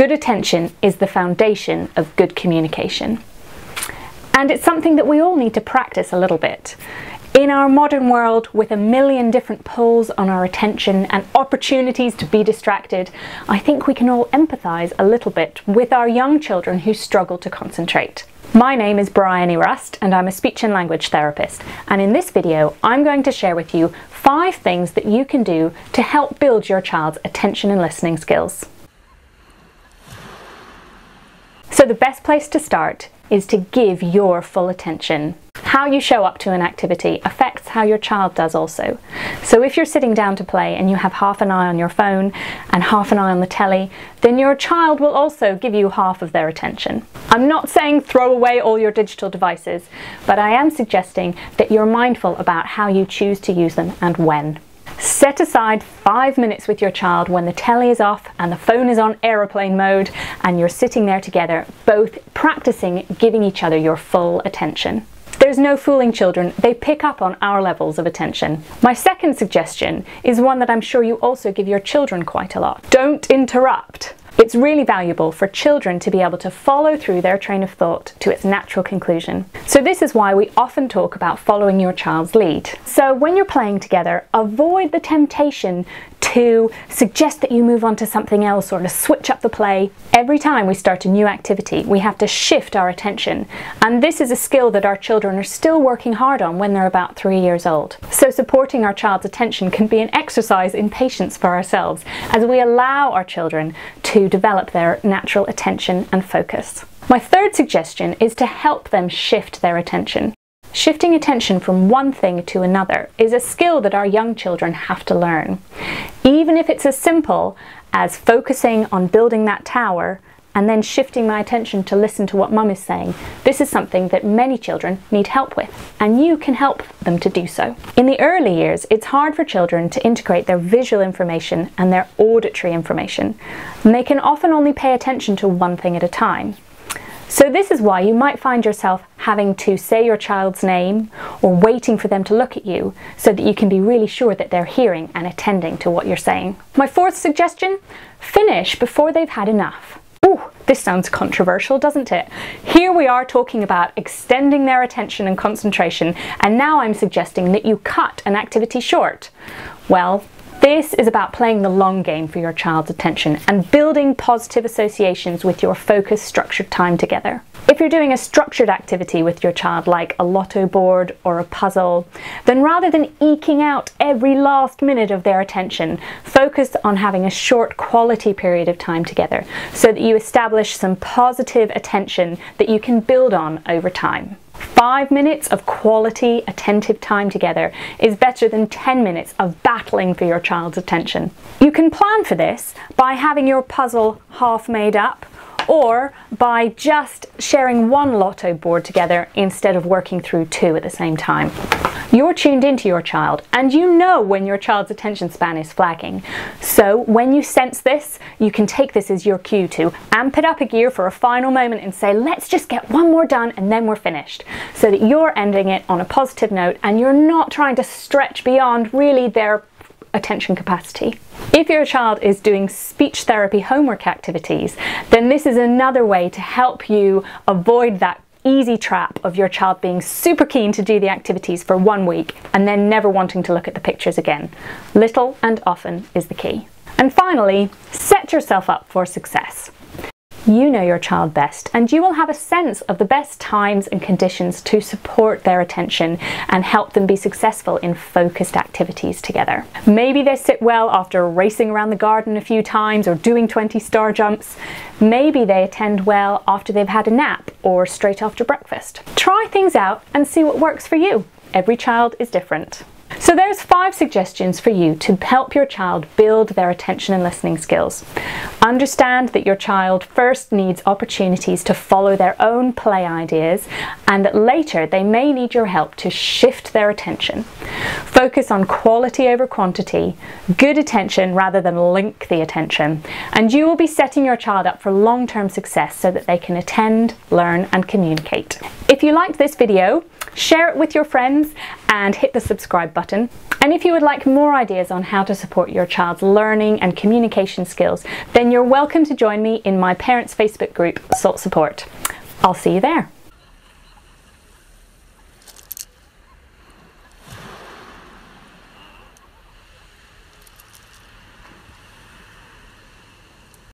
Good attention is the foundation of good communication. And it's something that we all need to practice a little bit. In our modern world, with a million different pulls on our attention and opportunities to be distracted, I think we can all empathise a little bit with our young children who struggle to concentrate. My name is Bryony Rust and I'm a speech and language therapist and in this video I'm going to share with you five things that you can do to help build your child's attention and listening skills. So the best place to start is to give your full attention. How you show up to an activity affects how your child does also. So if you're sitting down to play and you have half an eye on your phone and half an eye on the telly, then your child will also give you half of their attention. I'm not saying throw away all your digital devices, but I am suggesting that you're mindful about how you choose to use them and when. Set aside five minutes with your child when the telly is off and the phone is on aeroplane mode and you're sitting there together, both practicing giving each other your full attention. There's no fooling children, they pick up on our levels of attention. My second suggestion is one that I'm sure you also give your children quite a lot. Don't interrupt. It's really valuable for children to be able to follow through their train of thought to its natural conclusion. So this is why we often talk about following your child's lead. So when you're playing together, avoid the temptation to suggest that you move on to something else or to switch up the play. Every time we start a new activity, we have to shift our attention. And this is a skill that our children are still working hard on when they're about three years old. So supporting our child's attention can be an exercise in patience for ourselves as we allow our children to develop their natural attention and focus. My third suggestion is to help them shift their attention. Shifting attention from one thing to another is a skill that our young children have to learn. Even if it's as simple as focusing on building that tower and then shifting my attention to listen to what mum is saying, this is something that many children need help with, and you can help them to do so. In the early years, it's hard for children to integrate their visual information and their auditory information, and they can often only pay attention to one thing at a time. So this is why you might find yourself having to say your child's name or waiting for them to look at you so that you can be really sure that they're hearing and attending to what you're saying. My fourth suggestion, finish before they've had enough. Ooh, this sounds controversial, doesn't it? Here we are talking about extending their attention and concentration, and now I'm suggesting that you cut an activity short. Well, this is about playing the long game for your child's attention and building positive associations with your focused, structured time together. If you're doing a structured activity with your child, like a lotto board or a puzzle, then rather than eking out every last minute of their attention, focus on having a short quality period of time together so that you establish some positive attention that you can build on over time. Five minutes of quality, attentive time together is better than 10 minutes of battling for your child's attention. You can plan for this by having your puzzle half made up or by just sharing one lotto board together instead of working through two at the same time. You're tuned into your child and you know when your child's attention span is flagging. So when you sense this, you can take this as your cue to amp it up a gear for a final moment and say, let's just get one more done and then we're finished. So that you're ending it on a positive note and you're not trying to stretch beyond really their attention capacity. If your child is doing speech therapy homework activities, then this is another way to help you avoid that easy trap of your child being super keen to do the activities for one week and then never wanting to look at the pictures again. Little and often is the key. And finally, set yourself up for success. You know your child best, and you will have a sense of the best times and conditions to support their attention and help them be successful in focused activities together. Maybe they sit well after racing around the garden a few times or doing 20 star jumps. Maybe they attend well after they've had a nap or straight after breakfast. Try things out and see what works for you. Every child is different. So there's five suggestions for you to help your child build their attention and listening skills. Understand that your child first needs opportunities to follow their own play ideas and that later they may need your help to shift their attention. Focus on quality over quantity, good attention rather than lengthy attention, and you will be setting your child up for long-term success so that they can attend, learn and communicate. If you liked this video, share it with your friends and hit the subscribe button. And if you would like more ideas on how to support your child's learning and communication skills, then you're welcome to join me in my parents' Facebook group, SALT Support. I'll see you there.